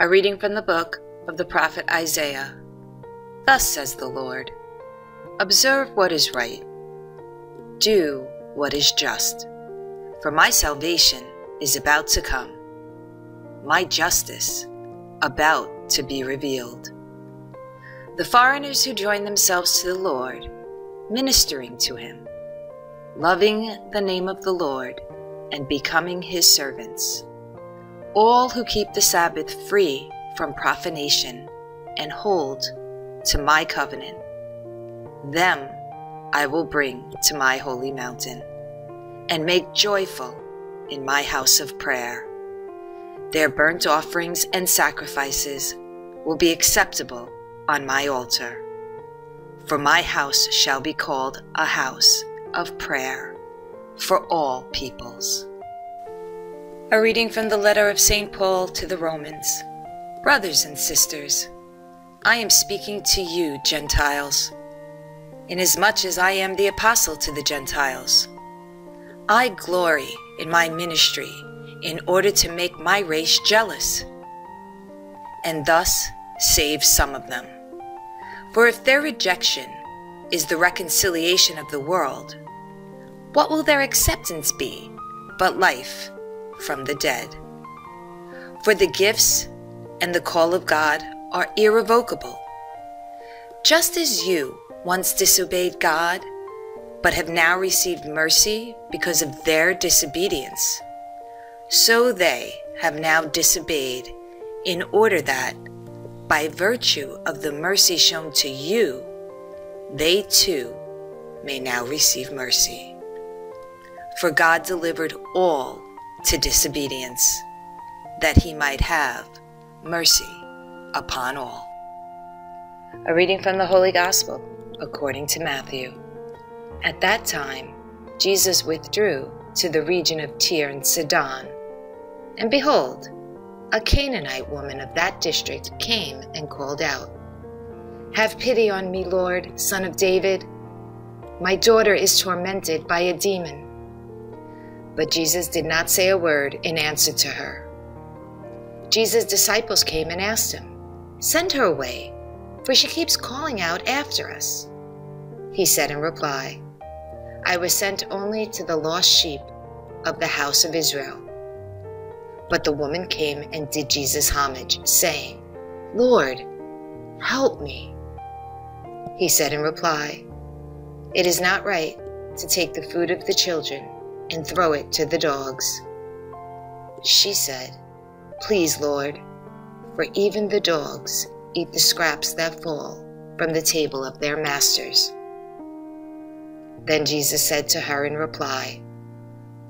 A reading from the book of the prophet Isaiah. Thus says the Lord Observe what is right, do what is just, for my salvation is about to come, my justice about to be revealed. The foreigners who join themselves to the Lord, ministering to him, loving the name of the Lord, and becoming his servants. All who keep the Sabbath free from profanation and hold to my covenant, them I will bring to my holy mountain and make joyful in my house of prayer. Their burnt offerings and sacrifices will be acceptable on my altar. For my house shall be called a house of prayer for all peoples. A reading from the letter of St. Paul to the Romans. Brothers and sisters, I am speaking to you, Gentiles, inasmuch as I am the apostle to the Gentiles. I glory in my ministry in order to make my race jealous, and thus save some of them. For if their rejection is the reconciliation of the world, what will their acceptance be but life from the dead? For the gifts and the call of God are irrevocable. Just as you once disobeyed God, but have now received mercy because of their disobedience, so they have now disobeyed in order that, by virtue of the mercy shown to you, they too may now receive mercy. For God delivered all to disobedience, that he might have mercy upon all. A reading from the Holy Gospel according to Matthew. At that time, Jesus withdrew to the region of Tyre and Sidon. And behold, a Canaanite woman of that district came and called out, Have pity on me, Lord, son of David. My daughter is tormented by a demon. But Jesus did not say a word in answer to her. Jesus' disciples came and asked him, Send her away, for she keeps calling out after us. He said in reply, I was sent only to the lost sheep of the house of Israel. But the woman came and did Jesus homage, saying, Lord, help me. He said in reply, It is not right to take the food of the children and throw it to the dogs. She said, Please, Lord, for even the dogs eat the scraps that fall from the table of their masters. Then Jesus said to her in reply,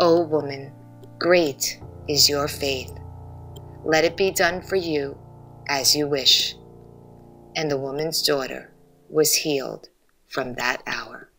O woman, great is your faith. Let it be done for you as you wish. And the woman's daughter was healed from that hour.